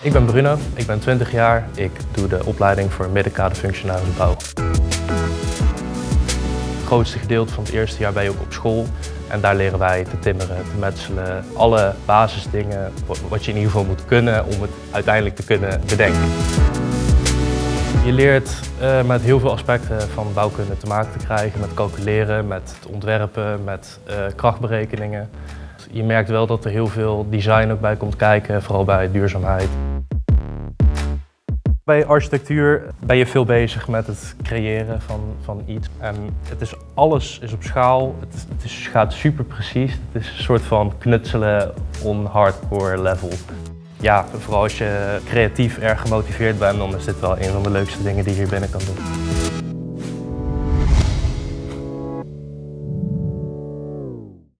Ik ben Bruno, ik ben 20 jaar. Ik doe de opleiding voor middenkade functionaris bouw. Het grootste gedeelte van het eerste jaar ben je ook op school. En daar leren wij te timmeren, te metselen. Alle basisdingen wat je in ieder geval moet kunnen om het uiteindelijk te kunnen bedenken. Je leert uh, met heel veel aspecten van bouwkunde te maken te krijgen. Met calculeren, met ontwerpen, met uh, krachtberekeningen. Je merkt wel dat er heel veel design ook bij komt kijken, vooral bij duurzaamheid. Bij architectuur ben je veel bezig met het creëren van, van iets. En het is, alles is op schaal, het, het is, gaat super precies. Het is een soort van knutselen on hardcore level. Ja, vooral als je creatief erg gemotiveerd bent, dan is dit wel een van de leukste dingen die je hier binnen kan doen.